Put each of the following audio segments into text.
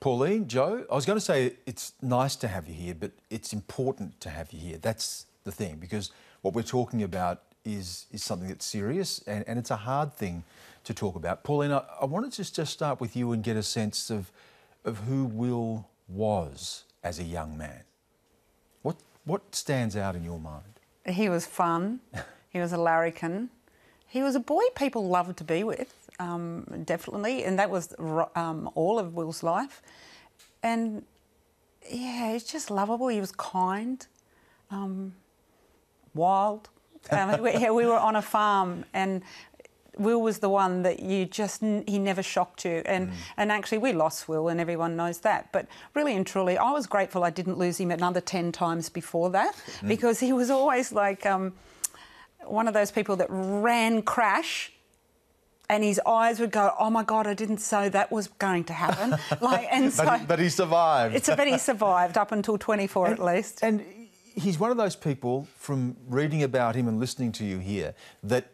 Pauline, Joe, I was going to say it's nice to have you here, but it's important to have you here. That's the thing, because what we're talking about is, is something that's serious and, and it's a hard thing to talk about. Pauline, I, I wanted to just start with you and get a sense of, of who Will was as a young man. What, what stands out in your mind? He was fun. he was a larrikin. He was a boy people loved to be with, um, definitely, and that was um, all of Will's life. And yeah, he's just lovable. He was kind, um, wild. We, we were on a farm, and Will was the one that you just he never shocked you, and mm. and actually we lost Will, and everyone knows that. But really and truly, I was grateful I didn't lose him another ten times before that, mm. because he was always like um, one of those people that ran crash. And his eyes would go, "Oh my God! I didn't say that was going to happen." Like, and so, but, but he survived. It's a but he survived up until 24 and, at least. And he's one of those people, from reading about him and listening to you here, that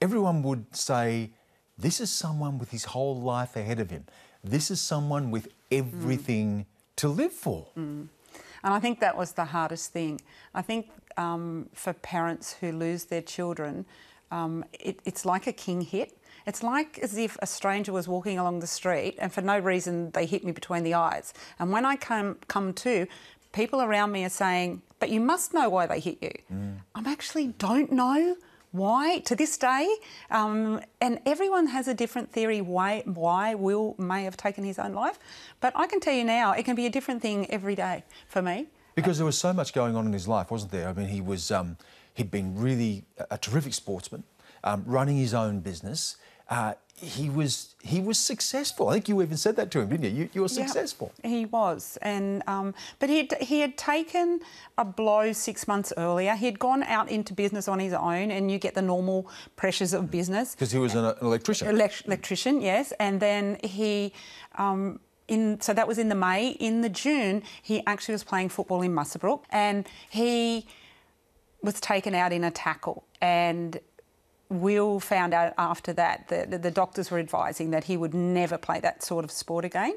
everyone would say, this is someone with his whole life ahead of him. This is someone with everything mm. to live for. Mm. And I think that was the hardest thing. I think um, for parents who lose their children, um, it, it's like a king hit. It's like as if a stranger was walking along the street and for no reason they hit me between the eyes. And when I come, come to, people around me are saying, but you must know why they hit you. Mm. I actually don't know why to this day. Um, and everyone has a different theory why why Will may have taken his own life. But I can tell you now, it can be a different thing every day for me. Because there was so much going on in his life, wasn't there? I mean, he was um, he'd been really a terrific sportsman, um, running his own business. Uh, he was he was successful. I think you even said that to him, didn't you? You, you were successful. Yeah, he was, and um, but he he had taken a blow six months earlier. He had gone out into business on his own, and you get the normal pressures of business because he was an, electrician. Elect- electrician, yes, and then he. Um, in, so that was in the May. In the June, he actually was playing football in Muswellbrook, and he was taken out in a tackle and Will found out after that that the doctors were advising that he would never play that sort of sport again,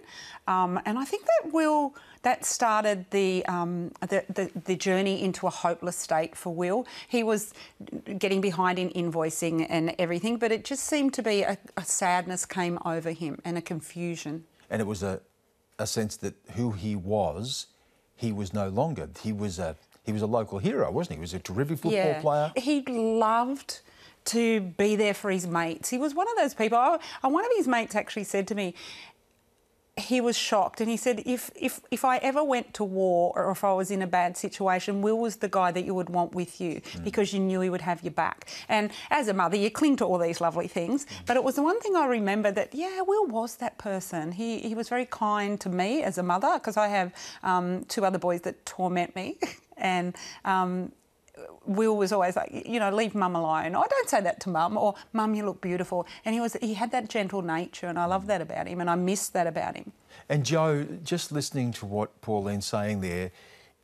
um, and I think that Will that started the, um, the, the, the journey into a hopeless state for Will. He was getting behind in invoicing and everything, but it just seemed to be a, a sadness came over him and a confusion. And it was a, a sense that who he was, he was no longer. He was a he was a local hero, wasn't he? He was a terrific football yeah. player. He loved to be there for his mates. He was one of those people. Oh, one of his mates actually said to me, he was shocked and he said if, if if I ever went to war or if I was in a bad situation, Will was the guy that you would want with you mm. because you knew he would have your back. And as a mother, you cling to all these lovely things. Mm. But it was the one thing I remember that yeah, Will was that person. He he was very kind to me as a mother because I have um, two other boys that torment me. and um, Will was always like, you know, leave mum alone. I don't say that to mum, or mum, you look beautiful. And he was, he had that gentle nature, and I love that about him, and I miss that about him. And Joe, just listening to what Pauline's saying there,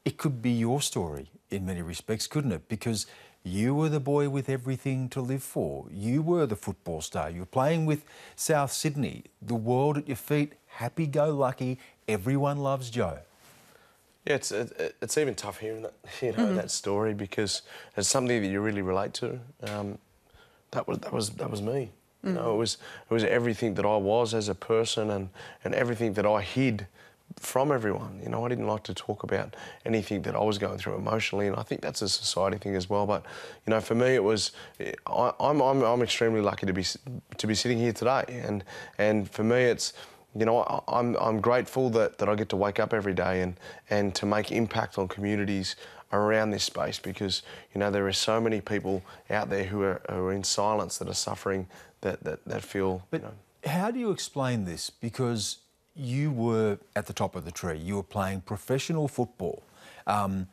it could be your story in many respects, couldn't it? Because you were the boy with everything to live for. You were the football star. You were playing with South Sydney, the world at your feet, happy go lucky. Everyone loves Joe. Yeah, it's it, it's even tough hearing that you know mm-hmm. that story because it's something that you really relate to. Um, that was that was that was me. Mm-hmm. You know, mm-hmm. it was it was everything that I was as a person and and everything that I hid from everyone. You know, I didn't like to talk about anything that I was going through emotionally, and I think that's a society thing as well. But you know, for me, it was I, I'm, I'm I'm extremely lucky to be to be sitting here today, and and for me, it's you know, I'm, I'm grateful that, that I get to wake up every day and, and to make impact on communities around this space because, you know, there are so many people out there who are, who are in silence that are suffering that, that, that feel, but you know. How do you explain this? Because you were at the top of the tree. You were playing professional football. Um,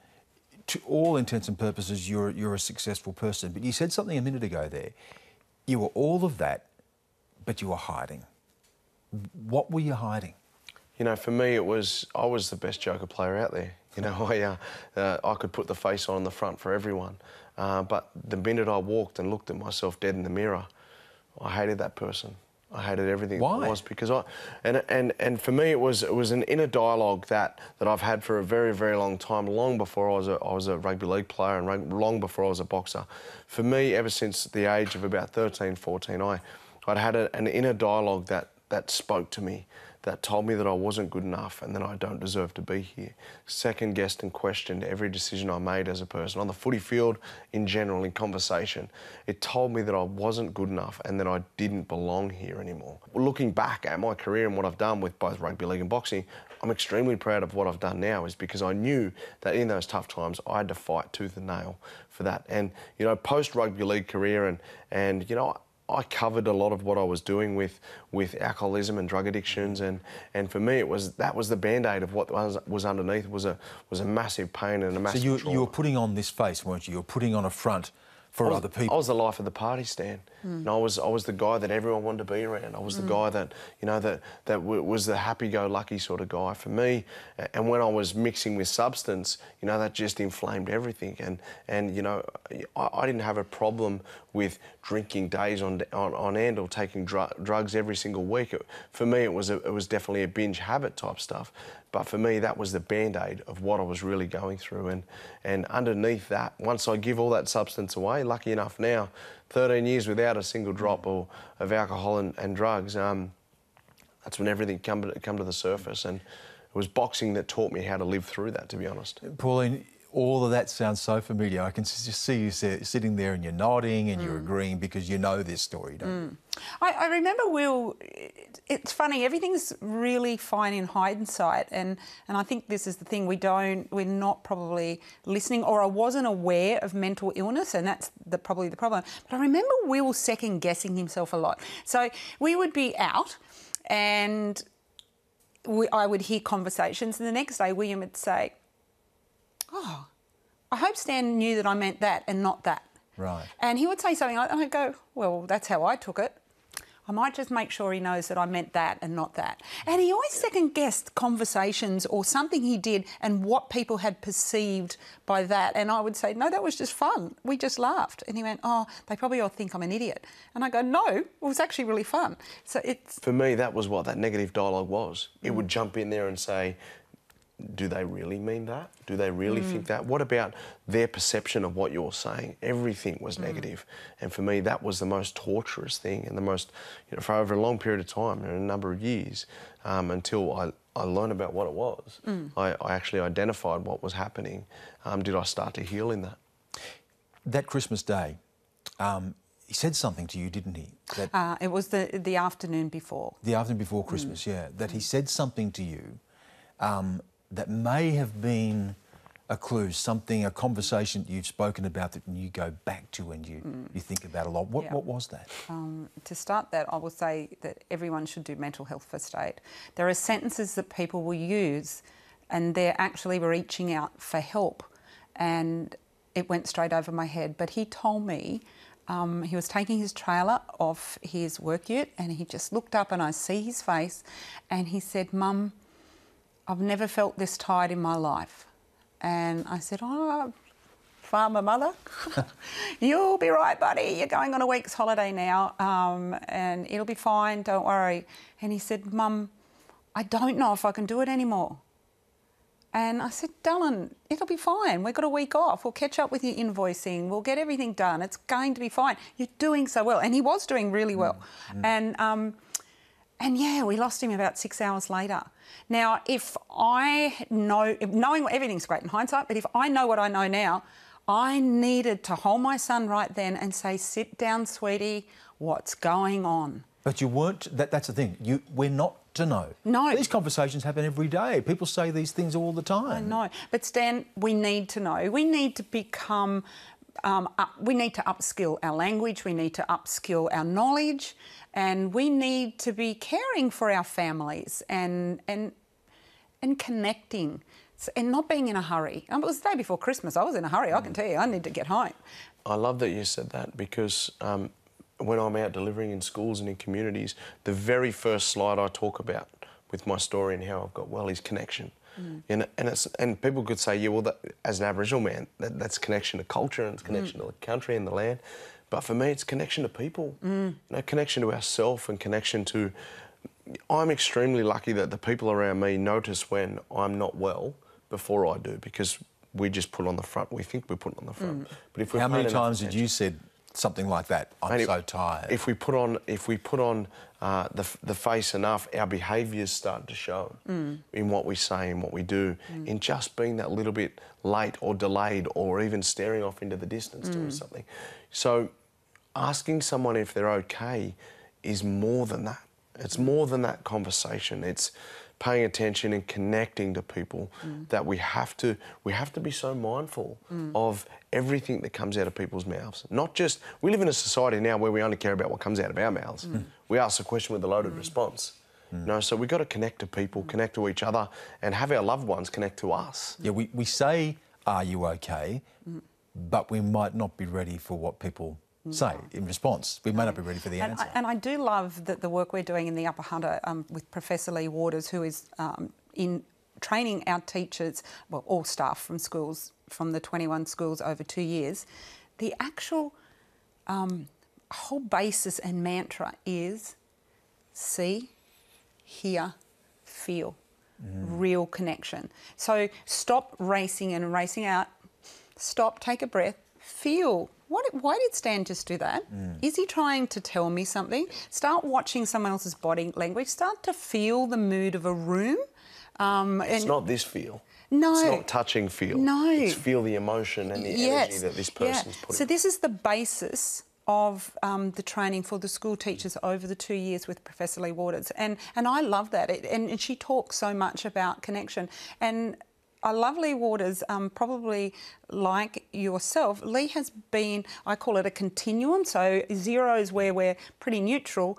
to all intents and purposes, you're, you're a successful person. But you said something a minute ago there. You were all of that, but you were hiding. What were you hiding? You know, for me, it was I was the best joker player out there. You know, I uh, uh, I could put the face on the front for everyone. Uh, but the minute I walked and looked at myself dead in the mirror, I hated that person. I hated everything Why? it was because I and and and for me it was it was an inner dialogue that that I've had for a very very long time, long before I was a I was a rugby league player and long before I was a boxer. For me, ever since the age of about 13, 14, I I'd had a, an inner dialogue that that spoke to me that told me that I wasn't good enough and that I don't deserve to be here. Second guessed and questioned every decision I made as a person on the footy field, in general, in conversation. It told me that I wasn't good enough and that I didn't belong here anymore. Looking back at my career and what I've done with both rugby league and boxing, I'm extremely proud of what I've done now is because I knew that in those tough times I had to fight tooth and nail for that. And, you know, post rugby league career and, and you know, I covered a lot of what I was doing with, with alcoholism and drug addictions, and, and for me it was that was the band aid of what was, was underneath was a was a massive pain and a massive. So you, trauma. you were putting on this face, weren't you? You were putting on a front for was, other people. I was the life of the party, Stan. Mm. And I was I was the guy that everyone wanted to be around. I was the mm. guy that you know that that w- was the happy-go-lucky sort of guy for me. And when I was mixing with substance, you know that just inflamed everything. And and you know I, I didn't have a problem with drinking days on on, on end or taking dru- drugs every single week. It, for me, it was a, it was definitely a binge habit type stuff. But for me, that was the band-aid of what I was really going through. And and underneath that, once I give all that substance away, lucky enough now, 13 years without a single drop or, of alcohol and, and drugs, um, that's when everything come to, come to the surface. And it was boxing that taught me how to live through that, to be honest. Pauline, all of that sounds so familiar. I can just see you si- sitting there and you're nodding and you're mm. agreeing because you know this story, don't you? Mm. I, I remember Will. it- It's funny. Everything's really fine in hindsight, and and I think this is the thing. We don't. We're not probably listening, or I wasn't aware of mental illness, and that's the probably the problem. But I remember Will second guessing himself a lot. So we would be out, and we, I would hear conversations, and the next day William would say, "Oh, I hope Stan knew that I meant that and not that." Right. And he would say something, and I'd oh, go, Well, that's how I took it. I might just make sure he knows that I meant that and not that. And he always second guessed conversations or something he did and what people had perceived by that. And I would say, No, that was just fun. We just laughed. And he went, Oh, they probably all think I'm an idiot. And I go, No, it was actually really fun. So it's, For me, that was what that negative dialogue was. It would jump in there and say, do they really mean that? Do they really think that? What about their perception of what you're saying? Everything was negative. And for me, that was the most torturous thing and the most, you know, for over a long period of time, you know, a number of years, um, until I, I learned about what it was. I, I actually identified what was happening. Um, did I start to heal in that? That Christmas day, um, he said something to you, didn't he? That uh, it was the, the afternoon before. the afternoon before Mm. Christmas, yeah, that he said something to you um, that may have been a clue, something, a conversation that you've spoken about that you go back to and you, you think about a lot. What, Mm. Yeah. what was that? Um, to start that, I will say that everyone should do mental health first aid. There are sentences that people will use, and they're actually reaching out for help, and it went straight over my head. But he told me um, he was taking his trailer off his work ute, and he just looked up, and I see his face, and he said, "Mum, I've never felt this tired in my life." And I said, "Oh." farmer mother. You'll be right, buddy. You're going on a week's holiday now, um, and it'll be fine. Don't worry. And he said, Mum, I don't know if I can do it anymore. And I said, Dylan, it'll be fine. We've got a week off. We'll catch up with your invoicing. We'll get everything done. It's going to be fine. You're doing so well. And he was doing really well. And um, and yeah, we lost him about six hours later. Now, if I know, knowing everything's great in hindsight, but if I know what I know now, I needed to hold my son right then and say, "Sit down, sweetie. What's going on?" But you weren't, that, that's the thing, you, we're not to know. No. These conversations happen every day. People say these things all the time. I know, but Stan, we need to know. We need to become. Um, up, we need to upskill our language. We need to upskill our knowledge, and we need to be caring for our families and and and connecting, and not being in a hurry. Um, It was the day before Christmas. I was in a hurry. I can tell you. I need to get home. I love that you said that because um, when I'm out delivering in schools and in communities, the very first slide I talk about with my story and how I've got well is connection. And, and, it's, and people could say, yeah, well, that, as an Aboriginal man, that, that's connection to culture and it's connection to the country and the land. But for me, it's connection to people, mm. you know, connection to ourself and connection to. I'm extremely lucky that the people around me notice when I'm not well before I do because we just put on the front. We think we're putting on the front. Mm. But if we're How many times did you said something like that? I'm and so tired. If we put on, if we put on uh, the, the face enough, our behaviours start to show mm. in what we say and what we do. In just being that little bit late or delayed, or even staring off into the distance doing something. So, asking someone if they're okay is more than that. It's more than that conversation. It's paying attention and connecting to people mm. that we have to we have to be so mindful mm. of everything that comes out of people's mouths. Not just we live in a society now where we only care about what comes out of our mouths. Mm. We ask a question with a loaded response. No, so we've got to connect to people, connect to each other, and have our loved ones connect to us. yeah, we, we say, Are you okay? But we might not be ready for what people say in response. We may not be ready for the And answer. I, and I do love that the work we're doing in the Upper Hunter um, with Professor Lea Waters, who is um, in training our teachers, well, all staff from schools, from the 21 schools over two years. The actual um, whole basis and mantra is see, hear, feel. Real connection. So stop racing and racing out. Stop, take a breath, feel. What, why did Stan just do that? Is he trying to tell me something? Start watching someone else's body language. Start to feel the mood of a room. Um, It's and- not this feel. No. It's not touching feel. No. It's feel the emotion and the energy that this yeah. person's putting. So this is the basis of um, the training for the school teachers over the two years with Professor Lea Waters, and and I love that. It, and, and she talks so much about connection and. I love Lea Waters, um, probably like yourself. Lea has been, I call it a continuum. So, zero is where we're pretty neutral.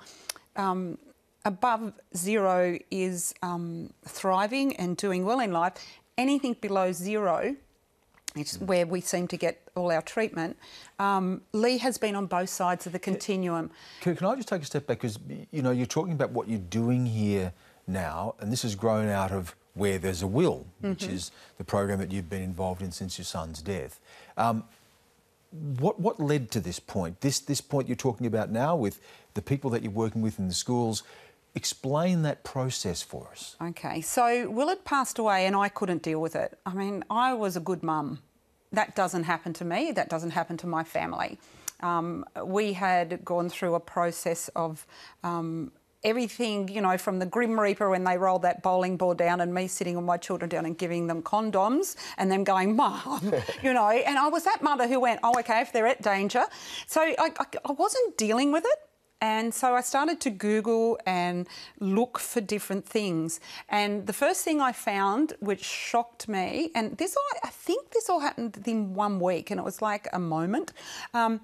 Um, above zero is um, thriving and doing well in life. Anything below zero it's where we seem to get all our treatment. Um, Lea has been on both sides of the continuum. Can, can I just take a step back? Because, you know, you're talking about what you're doing here now, and this has grown out of Where There's a Will, which is the program that you've been involved in since your son's death. Um, what, what led to this point? This, this point you're talking about now with the people that you're working with in the schools. Explain that process for us. Okay, so Willard passed away and I couldn't deal with it. I mean, I was a good mum. That doesn't happen to me, that doesn't happen to my family. Um, we had gone through a process of um, everything, you know, from the Grim Reaper when they rolled that bowling ball down and me sitting on my children down and giving them condoms and them going, Mum, you know, and I was that mother who went, oh, okay, if they're at danger. So I, I, I wasn't dealing with it. And so I started to Google and look for different things. And the first thing I found, which shocked me, and this all, I think this all happened in one week, and it was like a moment. Um,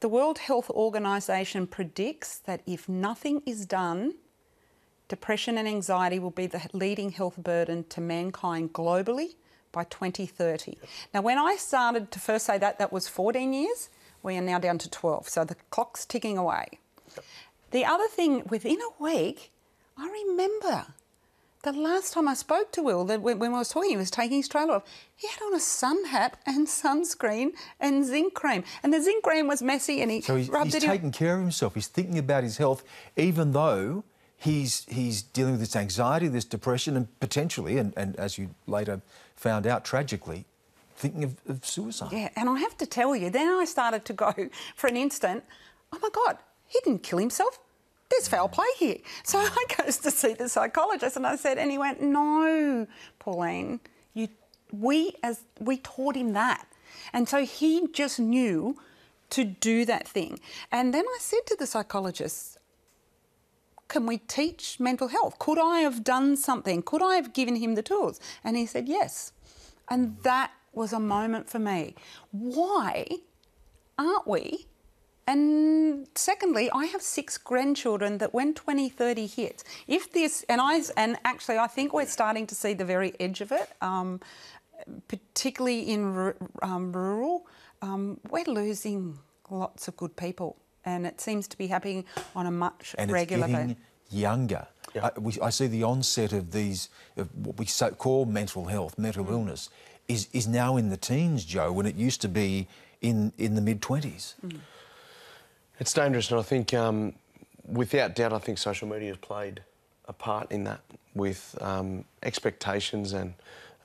the World Health Organization predicts that if nothing is done, depression and anxiety will be the leading health burden to mankind globally by 2030. Now, when I started to first say that, that was 14 years. We are now down to 12. So the clock's ticking away. The other thing, within a week, I remember the last time I spoke to Will, that when, when I was talking, he was taking his trailer off. He had on a sun hat and sunscreen and zinc cream. And the zinc cream was messy and he So he's, rubbed he's it in. taking care of himself. He's thinking about his health, even though he's he's dealing with this anxiety, this depression, and potentially, and, and as you later found out tragically, thinking of, of suicide. Yeah, and I have to tell you, then I started to go for an instant, oh my God, he didn't kill himself. There's foul play here. So I goes to see the psychologist and I said, and he went, No, Pauline, you we as we taught him that. And so he just knew to do that thing. And then I said to the psychologist, can we teach mental health? Could I have done something? Could I have given him the tools? And he said, yes. And that was a moment for me. Why aren't we? And secondly, I have six grandchildren that when 2030 hits, if this, and I, and actually I think we're starting to see the very edge of it, um, particularly in ru- um, rural, um, we're losing lots of good people. And it seems to be happening on a much and it's regular getting basis. younger. Yeah. I, we, I see the onset of these, of what we so, call mental health, mental Mm. illness, is, is now in the teens, Joe, when it used to be in, in the mid 20s. Mm. It's dangerous, and I think, um, without doubt, I think social media has played a part in that with um, expectations and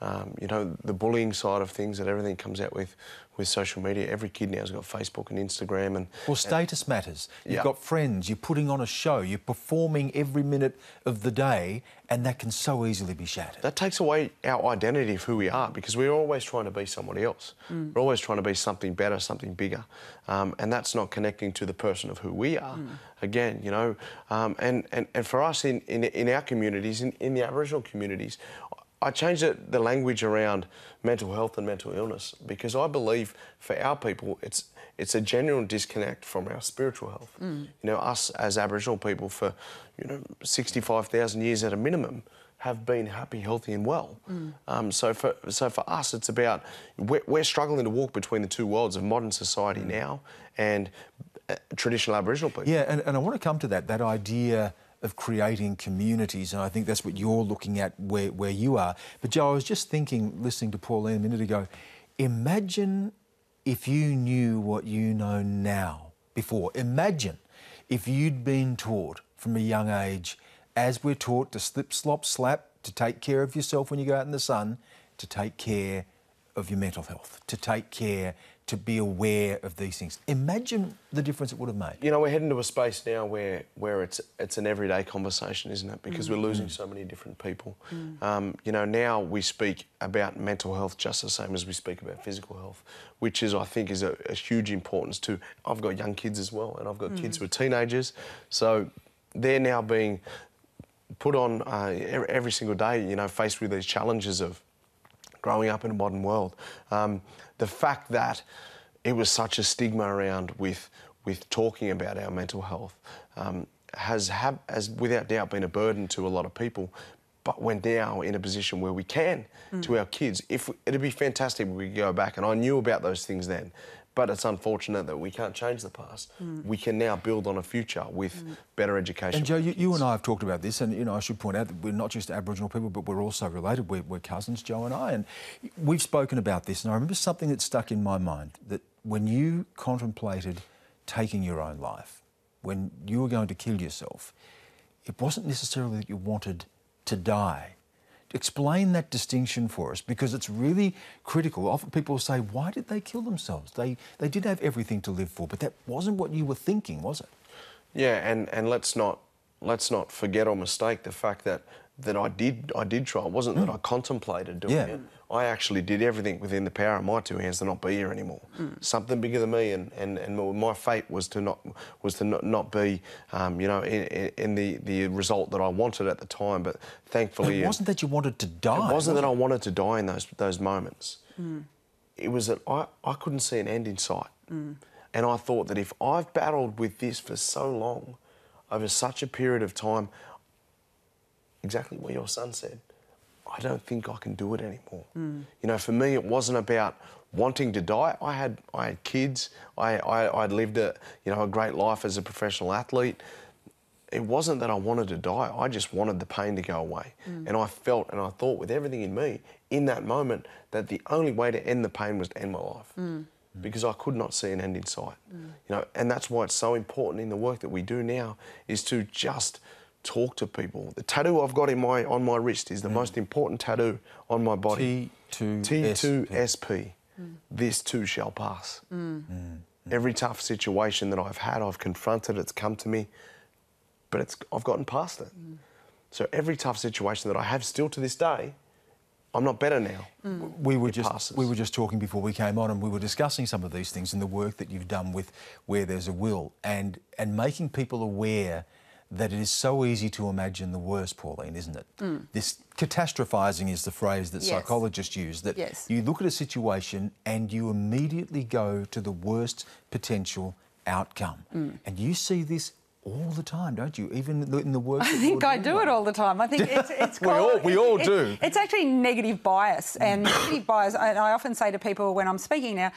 um, you know the bullying side of things that everything comes out with with social media. Every kid now's got Facebook and Instagram, and Well, status matters. You've Yeah. got friends, you're putting on a show, you're performing every minute of the day, and that can so easily be shattered. that takes away our identity of who we are because we're always trying to be somebody else. We're always trying to be something better, something bigger, um, and that's not connecting to the person of who we are. Again, you know, um, and, and and for us in in, in our communities, in, in the Aboriginal communities. I changed it, the language around mental health and mental illness because I believe for our people it's it's a genuine disconnect from our spiritual health. You know, us as Aboriginal people for you know sixty five thousand years at a minimum have been happy, healthy, and well. Um, so for so for us, it's about we're, we're struggling to walk between the two worlds of modern society now and uh, traditional Aboriginal people. Yeah, and, and I want to come to that, that idea of creating communities, and I think that's what you're looking at where, where you are. But Joe, I was just thinking, listening to Pauline a minute ago, imagine if you knew what you know now before. Imagine if you'd been taught from a young age, as we're taught to slip, slop, slap, to take care of yourself when you go out in the sun, to take care of your mental health, to take care, to be aware of these things. Imagine the difference it would have made. You know, we're heading to a space now where, where it's it's an everyday conversation, isn't it? Because we're losing so many different people. Um, you know, now we speak about mental health just the same as we speak about physical health, which is, I think, is a, a huge importance to. I've got young kids as well, and I've got kids who are teenagers, so they're now being put on uh, every single day. You know, faced with these challenges of growing up in a modern world. Um, the fact that it was such a stigma around with with talking about our mental health um, has have, has without doubt been a burden to a lot of people. But we're now in a position where we can to our kids. If we, it'd be fantastic if we could go back, and I knew about those things then. But it's unfortunate that we can't change the past. Mm. We can now build on a future with mm. better education. And Joe, you, you and I have talked about this, and you know I should point out that we're not just Aboriginal people, but we're also related. We're, we're cousins, Joe and I, and we've spoken about this. And I remember something that stuck in my mind that when you contemplated taking your own life, when you were going to kill yourself, it wasn't necessarily that you wanted to die. Explain that distinction for us because it's really critical. Often people say, why did they kill themselves? They, they did have everything to live for, but that wasn't what you were thinking, was it? Yeah, and, and let's not let's not forget or mistake the fact that that I did I did try. It wasn't that hmm. I contemplated doing Yeah. it. I actually did everything within the power of my two hands to not be here anymore. Mm. Something bigger than me, and, and, and my fate was to not was to not, not be, um, you know, in, in, the, the result that I wanted at the time. But thankfully, It wasn't that you wanted to die. it wasn't was that I wanted to die in those those moments. Mm. It was that I, I couldn't see an end in sight. Mm. And I thought that if I've battled with this for so long, over such a period of time, exactly what your son said, I don't think I can do it anymore. Hmm. You know, for me, it wasn't about wanting to die. I had I had kids. I, I I'd lived a you know a great life as a professional athlete. It wasn't that I wanted to die. I just wanted the pain to go away. Hmm. And I felt and I thought with everything in me in that moment that the only way to end the pain was to end my life. Hmm. Because I could not see an end in sight. You know, and that's why it's so important in the work that we do now is to just talk to people. The tattoo I've got in my on my wrist is the most important tattoo on my body. T2SP. T2SP. Mm. This too shall pass. Mm. Mm. Every tough situation that I've had, I've confronted. It's come to me, but it's I've gotten past it. So every tough situation that I have, still to this day, I'm not better now. we were It just passes. we were just talking before we came on, and we were discussing some of these things and the work that you've done with where there's a will, and and making people aware that it is so easy to imagine the worst, Pauline, isn't it? Mm. This catastrophizing is the phrase that Yes. psychologists use. That Yes. you look at a situation and you immediately go to the worst potential outcome, mm. and you see this all the time, don't you? Even in the, work. I think I do it all the time. I think it's, it's We called, all- we all it- do. It's actually negative bias, and mm. negative bias. And I often say to people when I'm speaking now,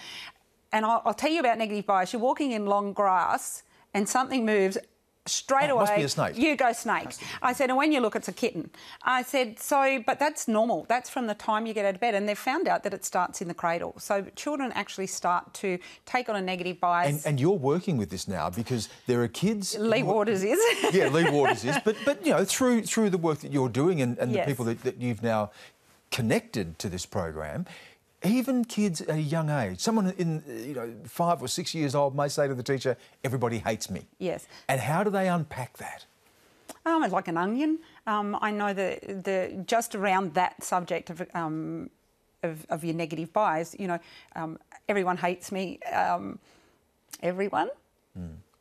and I'll, I'll tell you about negative bias. You're walking in long grass, and something moves, straight Oh, away. must be a snake. You go snake. I said, and when you look, it's a kitten. I said, so, but that's normal. That's from the time you get out of bed. And they've found out that it starts in the cradle. So children actually start to take on a negative bias. And, and you're working with this now because there are kids. Lea Waters is. yeah, Lea Waters is. But but you know, through through the work that you're doing and, and Yes. the people that, that you've now connected to this program, even kids at a young age, someone in you know five or six years old may say to the teacher, "Everybody hates me." Yes. And how do they unpack that? Um, like an onion. Um, I know that the just around that subject of, um, of of your negative bias, you know, um, everyone hates me. Um, everyone.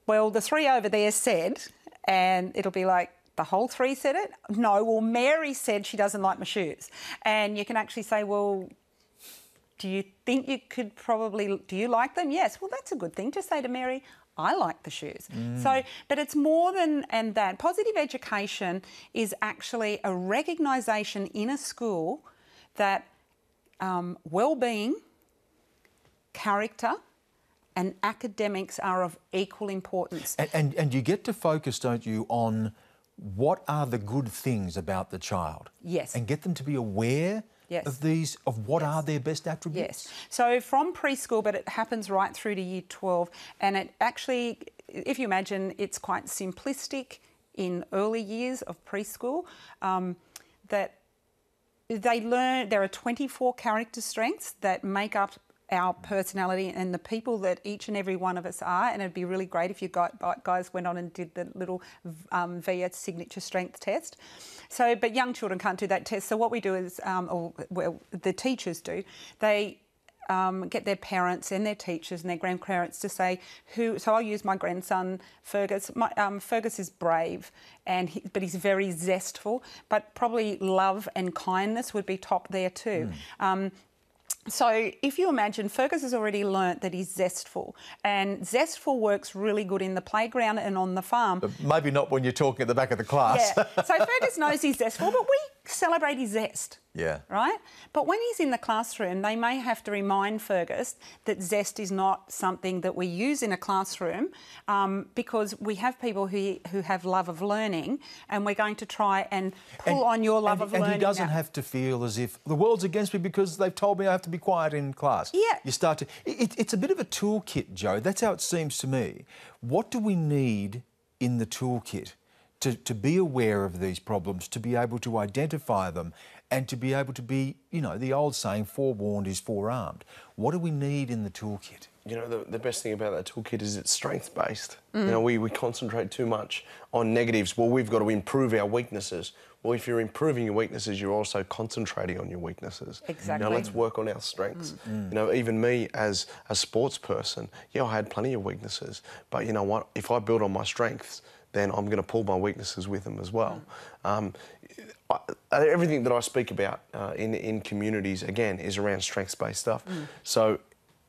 Well, the three over there said, and it'll be like the whole three said it. No, well, Mary said she doesn't like my shoes, and you can actually say, well. Do you think you could probably do you like them? Yes. Well, that's a good thing to say to Mary. I like the shoes. So, but it's more than and that. Positive education is actually a recognition in a school that um, well-being, character, and academics are of equal importance. And, and and you get to focus, don't you, on what are the good things about the child? Yes. And get them to be aware Yes. of these of what are their best attributes. Yes. So from preschool, but it happens right through to year 12. And it actually, if you imagine, it's quite simplistic in early years of preschool um, that they learn, there are 24 character strengths that make up our personality and the people that each and every one of us are. And it'd be really great if you got, guys went on and did the little um, VIA signature strength test. So, but young children can't do that test. So what we do is, um, or well, the teachers do, they um, get their parents and their teachers and their grandparents to say who. So I'll use my grandson Fergus. My, um, Fergus is brave, and he, but he's very zestful. But probably love and kindness would be top there too. Um, so if you imagine, Fergus has already learnt that he's zestful, and zestful works really good in the playground and on the farm. But maybe not when you're talking at the back of the class. Yeah. So Fergus knows he's zestful, but we celebrate his zest. Yeah. Right? But when he's in the classroom, they may have to remind Fergus that zest is not something that we use in a classroom um, because we have people who, who have love of learning and we're going to try and pull on your love and, of and learning. he doesn't now. have to feel as if the world's against me because they've told me I have to be quiet in class. Yeah. You start to. It, it's a bit of a toolkit, Joe. That's how it seems to me. What do we need in the toolkit to, to be aware of these problems, to be able to identify them, and to be able to be, you know, the old saying, forewarned is forearmed. What do we need in the toolkit? You know, the, the best thing about that toolkit is it's strength based. You know, we, we concentrate too much on negatives. Well, we've got to improve our weaknesses. Well, if you're improving your weaknesses, you're also concentrating on your weaknesses. You Exactly. know, let's work on our strengths. Mm. You know, even me as a sports person, yeah, I had plenty of weaknesses. But you know what? If I build on my strengths, then I'm going to pull my weaknesses with them as well. Um, I, everything that I speak about uh, in, in communities, again, is around strengths based stuff. So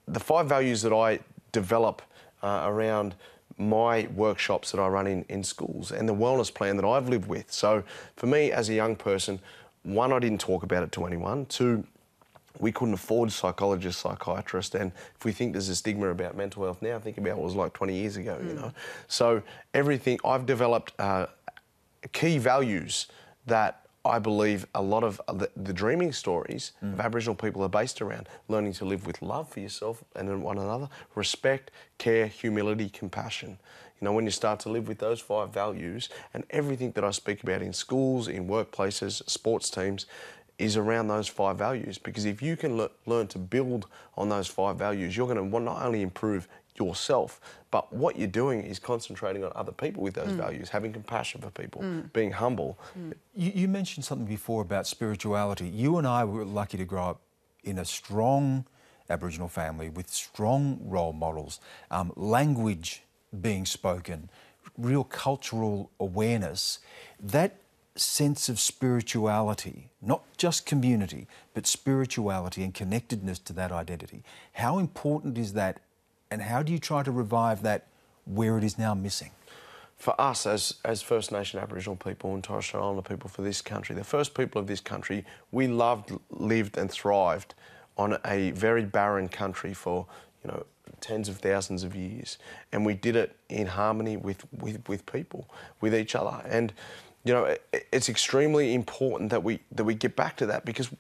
the five values that I develop uh, around my workshops that I run in, in schools and the wellness plan that I've lived with. So for me as a young person, one, I didn't talk about it to anyone. Two, we couldn't afford psychologists, psychiatrists, and if we think there's a stigma about mental health now, think about what it was like 20 years ago, you know. So everything I've developed uh, key values that I believe a lot of the, the dreaming stories of Aboriginal people are based around learning to live with love for yourself and one another, respect, care, humility, compassion. You know, when you start to live with those five values, and everything that I speak about in schools, in workplaces, sports teams, is around those five values. Because if you can le- learn to build on those five values, you're going to not only improve yourself, but what you're doing is concentrating on other people with those mm. values, having compassion for people, mm. being humble. Mm. You, you mentioned something before about spirituality. You and I were lucky to grow up in a strong Aboriginal family with strong role models, um, language being spoken, real cultural awareness. That sense of spirituality, not just community, but spirituality and connectedness to that identity. How important is that, and how do you try to revive that where it is now missing? for us as, as First Nation Aboriginal people and Torres Strait Islander people for this country, the first people of this country, we loved, lived and thrived on a very barren country for you know, tens of thousands of years, and we did it in harmony with with, with people, with each other, and you know, it, it's extremely important that we that we get back to that because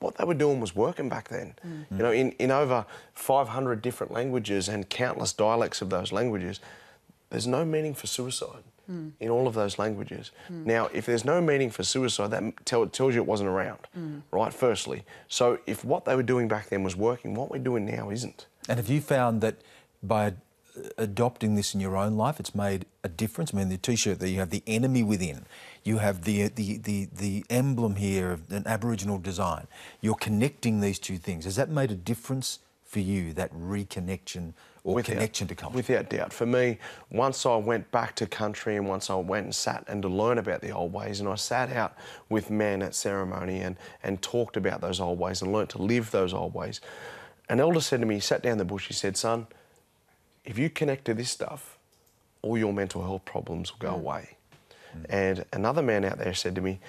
what they were doing was working back then. You know, in, in over 500 different languages and countless dialects of those languages, there's no meaning for suicide in all of those languages. Now, if there's no meaning for suicide, that tell, tells you it wasn't around, right? Firstly. So if what they were doing back then was working, what we're doing now isn't. And have you found that by adopting this in your own life, it's made a difference? I mean, the T-shirt that you have the enemy within, you have the the the, the emblem here of an Aboriginal design. You're connecting these two things. Has that made a difference for you? That reconnection or connection to culture? Without doubt. For me, once I went back to country and once I went and sat and to learn about the old ways, and I sat out with men at ceremony and, and talked about those old ways and learnt to live those old ways. An elder said to me, he sat down the bush, he said, Son, if you connect to this stuff, all your mental health problems will go mm. away. Mm. And another man out there said to me,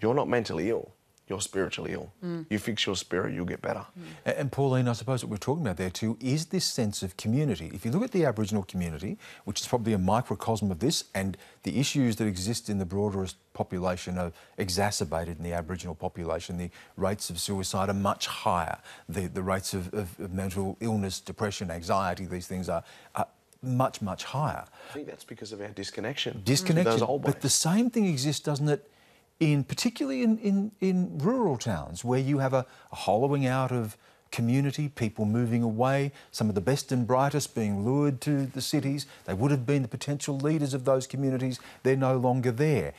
You're not mentally ill, you're spiritually ill. Mm. You fix your spirit, you'll get better. Mm. A- And Pauline, I suppose what we're talking about there too is this sense of community. If you look at the Aboriginal community, which is probably a microcosm of this, and the issues that exist in the broader population are exacerbated in the Aboriginal population, the rates of suicide are much higher. The, the rates of, of, of mental illness, depression, anxiety, these things are, are much, much higher. I think that's because of our disconnection. Disconnection. Those old But the same thing exists, doesn't it, in particularly in, in, in rural towns where you have a, a hollowing out of community, people moving away, some of the best and brightest being lured to the cities. They would have been the potential leaders of those communities. They're no longer there.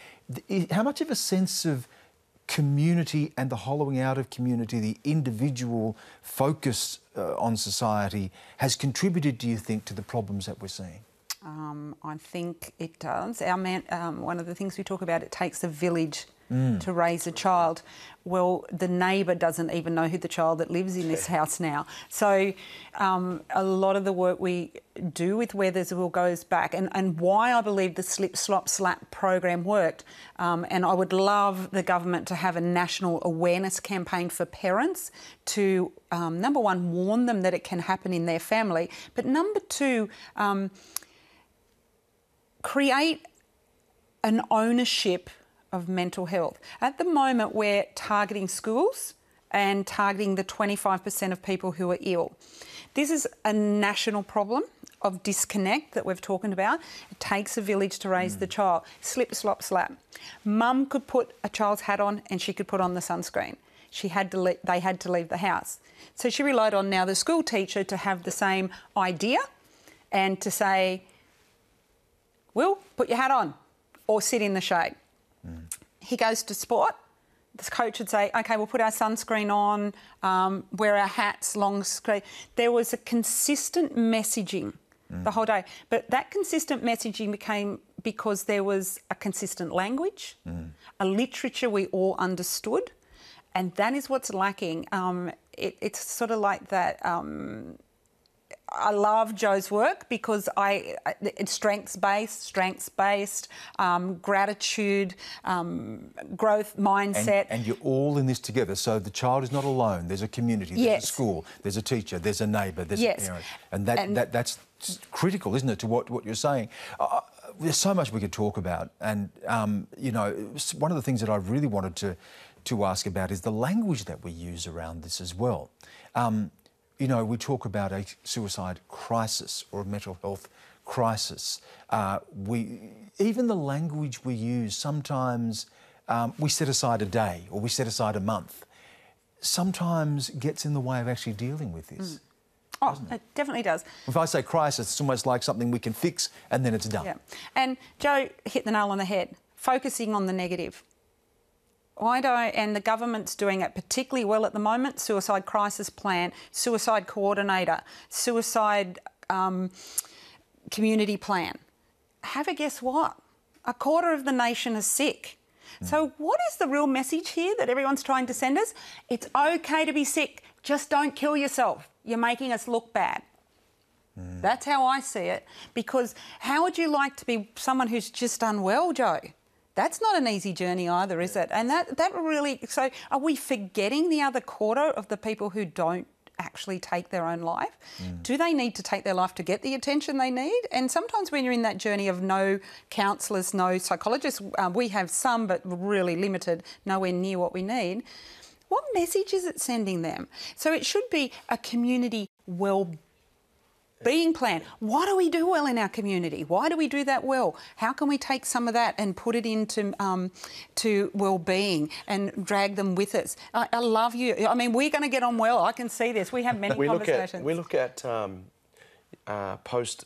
How much of a sense of community and the hollowing out of community, the individual focus uh, on society, has contributed, do you think, to the problems that we're seeing? Um, I think it does. Our man, um, one of the things we talk about, it takes a village Mm. to raise a child. Well, the neighbour doesn't even know who the child that lives in this house now. So, um, a lot of the work we do with Where There's a Will goes back, and, and why I believe the Slip Slop Slap program worked. Um, and I would love the government to have a national awareness campaign for parents to, um, number one, warn them that it can happen in their family, but number two, um, create an ownership of mental health. At the moment, we're targeting schools and targeting the 25% of people who are ill. This is a national problem of disconnect that we've talking about. It takes a village to raise the hmm. child. Slip, slop, slap. Mum could put a child's hat on and she could put on the sunscreen. She had to le- they had to leave the house. So she relied on now the school teacher to have the same idea and to say, Will, put your hat on or sit in the shade. He goes to sport. The coach would say, okay, we'll put our sunscreen on, um, wear our hats, long screen. There was a consistent messaging the whole day. But that consistent messaging became because there was a consistent language, a literature we all understood. And that is what's lacking. Um, it, it's sort of like that. Um, I love Joe's work because I it's strengths based, strengths based, um, gratitude, um, growth mindset. and you're all in this together. So the child is not alone. There's a community, there's Yes. a school, there's a teacher, there's a neighbour, there's Yes. a parent. And, that, And- that that's critical, isn't it, to what, what you're saying? Uh, there's so much we could talk about. And, um, you know, one of the things that I really wanted to, to ask about is the language that we use around this as well. Um, you know, we talk about a suicide crisis or a mental health crisis. Uh, we, even the language we use, sometimes um, we set aside a day or we set aside a month, sometimes gets in the way of actually dealing with this. oh, it definitely does. If I say crisis, it's almost like something we can fix and then it's done. Yeah. And Joe hit the nail on the head, focusing on the negative. Why do I, and the government's doing it particularly well at the moment suicide crisis plan, suicide coordinator, suicide um, community plan. Have a guess what? A quarter of the nation is sick. So, what is the real message here that everyone's trying to send us? It's okay to be sick, just don't kill yourself. You're making us look bad. That's how I see it. Because how would you like to be someone who's just unwell, Joe? That's not an easy journey either, is it? And that that really so are we forgetting the other quarter of the people who don't actually take their own life? Do they need to take their life to get the attention they need? And sometimes when you're in that journey of no counsellors, no psychologists, uh, we have some, but really limited, nowhere near what we need. What message is it sending them? So it should be a community well being plan. Why do we do well in our community? Why do we do that well? How can we take some of that and put it into um, to well-being and drag them with us? I, I, love you. I mean, we're going to get on well. I can see this. We have many we conversations. Look at, we look at um, uh, post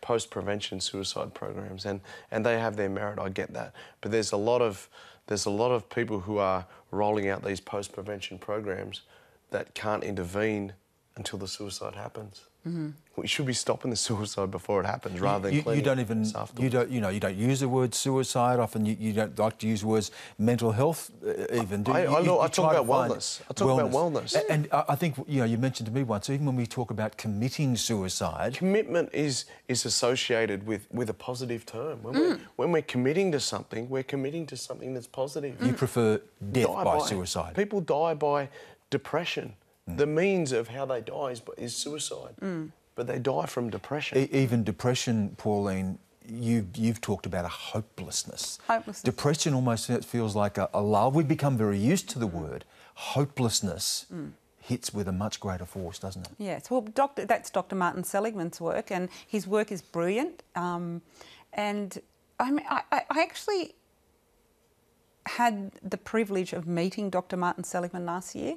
post prevention suicide programs, and and they have their merit. I get that, but there's a lot of there's a lot of people who are rolling out these post prevention programs that can't intervene until the suicide happens. Mm-hmm. We should be stopping the suicide before it happens, rather you, than you don't even you don't you know you don't use the word suicide. Often you, you don't like to use words mental health uh, even. Do I, you, I, know, you, I talk about wellness. I talk wellness. about wellness. And I think you know you mentioned to me once even when we talk about committing suicide, commitment is is associated with with a positive term. When, mm. we're, when we're committing to something, we're committing to something that's positive. You prefer death by, by suicide. People die by depression. Mm. The means of how they die is, is suicide. Mm. But they die from depression. E- even depression, Pauline, you, you've talked about a hopelessness. Hopelessness. Depression almost feels like a, a lull. We've become very used to the word. Hopelessness mm. hits with a much greater force, doesn't it? Yes. Well, Dr. that's Dr. Martin Seligman's work, and his work is brilliant. Um, and I, mean, I, I actually had the privilege of meeting Dr. Martin Seligman last year,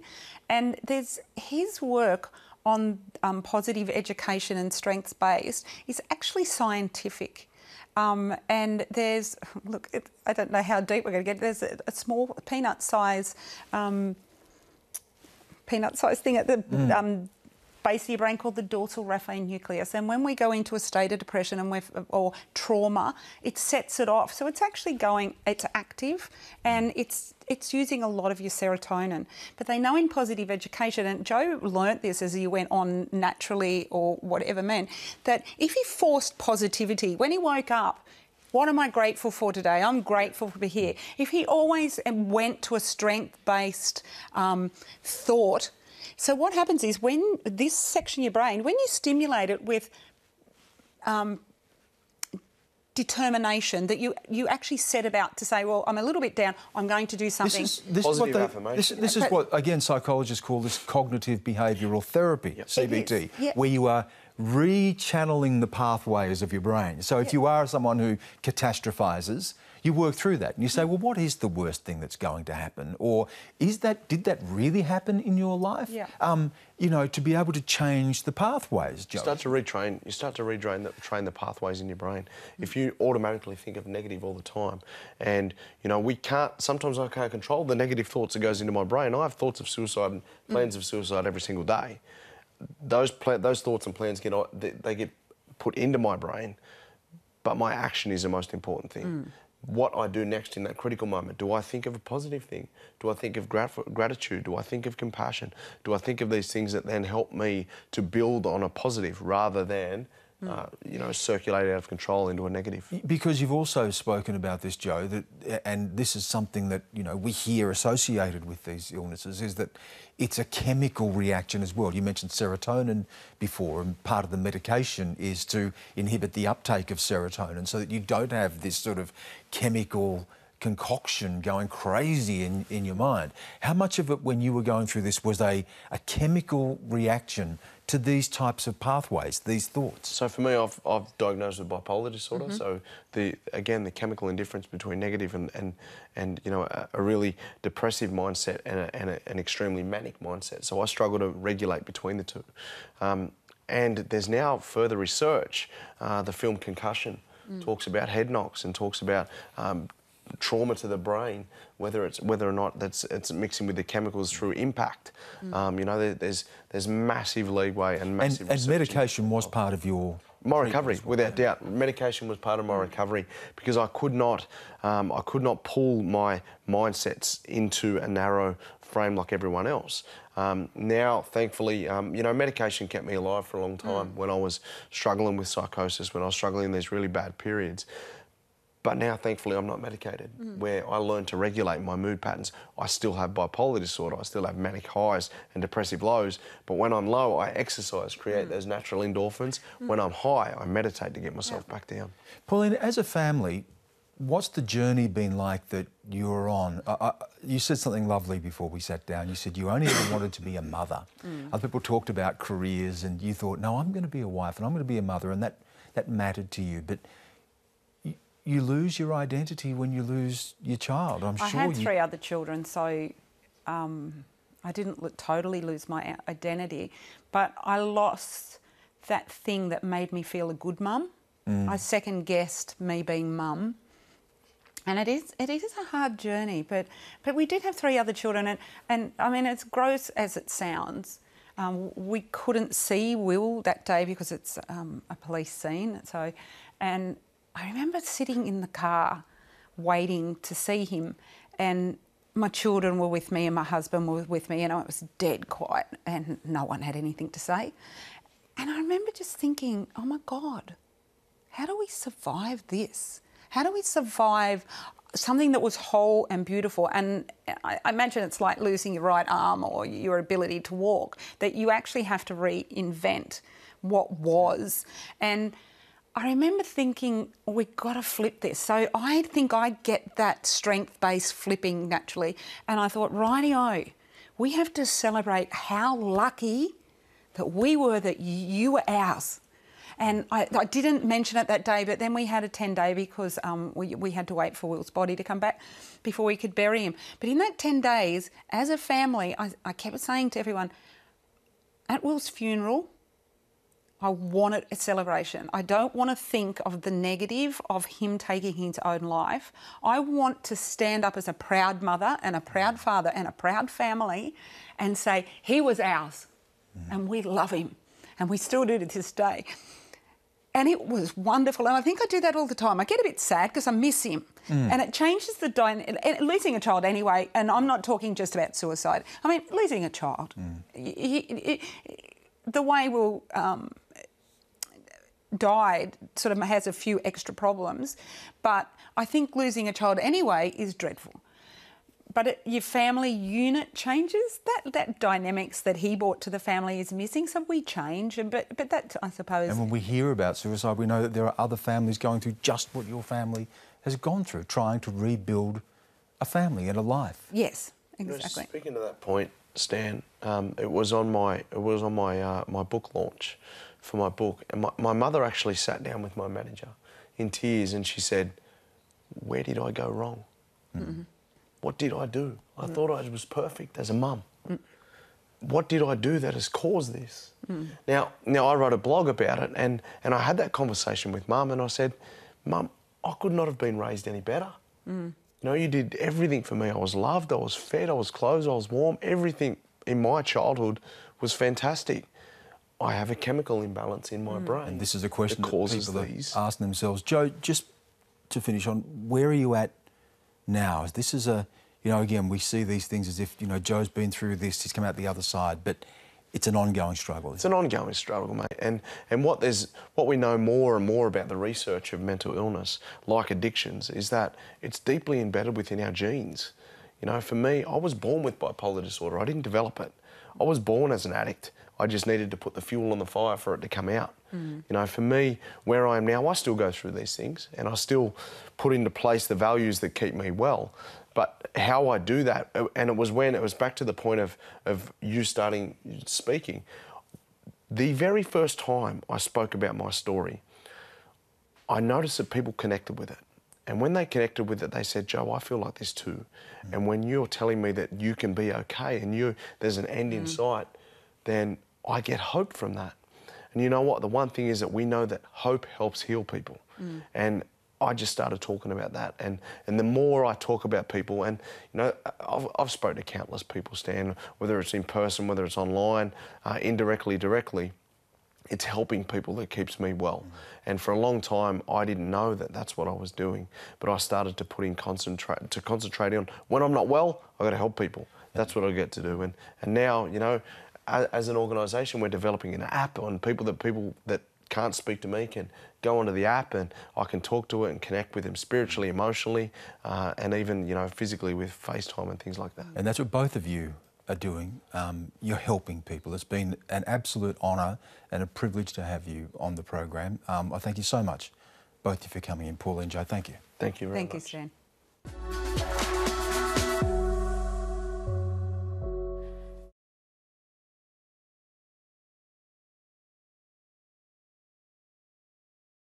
and there's his work on um, positive education and strengths based is actually scientific. Um, and there's, look, it, I don't know how deep we're going to get. There's a, a small peanut size, um, peanut size thing at the mm. Um, base brain called the dorsal raphe nucleus. And when we go into a state of depression and or trauma, it sets it off. So it's actually going, it's active and it's it's using a lot of your serotonin. But they know in positive education, and Joe learnt this as he went on naturally or whatever meant, that if he forced positivity, when he woke up, what am I grateful for today? I'm grateful to be here. If he always went to a strength based um, thought, so what happens is when this section of your brain, when you stimulate it with um, determination that you you actually set about to say, well, I'm a little bit down. I'm going to do something. This is, this Positive is what they, affirmation. This, this is what again psychologists call this cognitive behavioural therapy, yep. CBT, yep. where you are rechanneling the pathways of your brain. So if yep. you are someone who catastrophizes, you work through that and you say, well, what is the worst thing that's going to happen? Or is that, did that really happen in your life? Yeah. Um, you know, to be able to change the pathways, Joe. You start to retrain, you start to retrain the, train the pathways in your brain. If you automatically think of negative all the time, and, you know, we can't, sometimes I can't control the negative thoughts that goes into my brain. I have thoughts of suicide and plans mm. of suicide every single day. Those, those thoughts and plans get, they, they get put into my brain, but my action is the most important thing. Mm what I do next in that critical moment. Do I think of a positive thing? Do I think of grat- gratitude? Do I think of compassion? Do I think of these things that then help me to build on a positive rather than uh, you know, circulate out of control into a negative. Because you've also spoken about this, Joe, that, and this is something that you know we hear associated with these illnesses, is that it's a chemical reaction as well. You mentioned serotonin before, and part of the medication is to inhibit the uptake of serotonin, so that you don't have this sort of chemical concoction going crazy in, in your mind. How much of it, when you were going through this, was a, a chemical reaction to these types of pathways, these thoughts? So for me, I've, I've diagnosed with bipolar disorder. Mm-hmm. So the again, the chemical indifference between negative and and, and you know a, a really depressive mindset and, a, and a, an extremely manic mindset. So I struggle to regulate between the two. Um, and there's now further research. Uh, the film Concussion mm. talks about head knocks and talks about um, trauma to the brain, whether it's whether or not that's it's mixing with the chemicals through impact. Mm. Um, you know, there, there's there's massive leeway and massive. And, and medication was part of your. My recovery, without doubt, medication was part of my recovery because I could not, um, I could not pull my mindsets into a narrow frame like everyone else. Um, now, thankfully, um, you know, medication kept me alive for a long time mm. when I was struggling with psychosis, when I was struggling in these really bad periods But now, thankfully, I'm not medicated. Mm. Where I learned to regulate my mood patterns. I still have bipolar disorder. I still have manic highs and depressive lows. But when I'm low, I exercise, create mm. those natural endorphins. Mm. When I'm high, I meditate to get myself back down. Pauline, as a family, what's the journey been like that you're on? I, I, you said something lovely before we sat down. You said you only ever wanted to be a mother. Other people talked about careers, and you thought, no, I'm going to be a wife and I'm going to be a mother, and that, that mattered to you. But you, you lose your identity when you lose your child. I'm I sure I had you. three other children, so um, I didn't lo- totally lose my identity, but I lost that thing that made me feel a good mum. I second guessed me being mum. And it is it is a hard journey, but but we did have three other children, and, and I mean as gross as it sounds, um, we couldn't see Will that day because it's um, a police scene. So, and I remember sitting in the car, waiting to see him, and my children were with me and my husband was with me, and it was dead quiet, and no one had anything to say. And I remember just thinking, oh my God, how do we survive this? How do we survive something that was whole and beautiful? And I I imagine it's like losing your right arm or your ability to walk, that you actually have to reinvent what was. And I remember thinking, we've got to flip this. So I think I get that strength based flipping naturally. And I thought, rightio, we have to celebrate how lucky that we were that you were ours. And I, I didn't mention it that day, but then we had a 10 day because um, we, we had to wait for Will's body to come back before we could bury him. But in that 10 days, as a family, I, I kept saying to everyone, at Will's funeral, I wanted a celebration. I don't want to think of the negative of him taking his own life. I want to stand up as a proud mother and a proud father and a proud family and say, he was ours mm-hmm. and we love him. And we still do to this day. And it was wonderful. And I think I do that all the time. I get a bit sad because I miss him. Mm. And it changes the dynamic. Losing a child anyway, and I'm not talking just about suicide. I mean, losing a child. Mm. Y- the way Will um, died sort of has a few extra problems, but I think losing a child anyway is dreadful. But it, your family unit changes. That that dynamics that he brought to the family is missing. So we change, and but but that I suppose. And when we hear about suicide, we know that there are other families going through just what your family has gone through, trying to rebuild a family and a life. yes, You know, exactly. speaking to that point, Stan, um, it was on my it was on my uh, my book launch for my book, and my, my mother actually sat down with my manager in tears, and she said, "Where did I go wrong? Mm-hmm. What did I do? I mm. thought I was perfect as a mum. What did I do that has caused this?" Mm. Now, now I wrote a blog about it, and and I had that conversation with mum, and I said, "Mum, I could not have been raised any better." Mm. You know, you did everything for me. I was loved, I was fed, I was clothed, I was warm. Everything in my childhood was fantastic. I have a chemical imbalance in my hmm. brain. And this is a question that that causes people these. are asking themselves. Joe, just to finish on, where are you at now? This is a, you know, again, we see these things as if, you know, Joe's been through this, he's come out the other side, but it's an ongoing struggle. It's an ongoing struggle, mate. And and what there's what we know more and more about the research of mental illness, like addictions, is that it's deeply embedded within our genes. You know, for me, I was born with bipolar disorder. I didn't develop it. I was born as an addict. I just needed to put the fuel on the fire for it to come out. Hmm. You know, for me, where I am now, I still go through these things and I still put into place the values that keep me well. But how I do that, uh, and it was when it was back to the point of, of you starting speaking. The very first time I spoke about my story, I noticed that people connected with it. And when they connected with it, they said, Joe, I feel like this too. Hmm. And when you're telling me that you can be okay and you there's an end in hmm. sight, then I get hope from that. And you know what? The one thing is that we know that hope helps heal people. Mm. And I just started talking about that. And, and the more I talk about people, and you know, I've, I've spoken to countless people, Stan, whether it's in person, whether it's online, uh, indirectly, directly, it's helping people that keeps me well. Mm. And for a long time, I didn't know that that's what I was doing. But I started to put in concentrate to concentrate on when I'm not well, I got to help people. That's mm. what I get to do. And and now, you know, as, as an organisation, we're developing an app on people that people that can't speak to me can go onto the app and I can talk to it and connect with them spiritually, emotionally, uh, and even you know physically with FaceTime and things like that. And that's what both of you are doing. Um, you're helping people. It's been an absolute honour and a privilege to have you on the program. Um, I thank you so much, both of you, for coming in. Paul and Joe, thank you. Thank you very Thank you. Stan.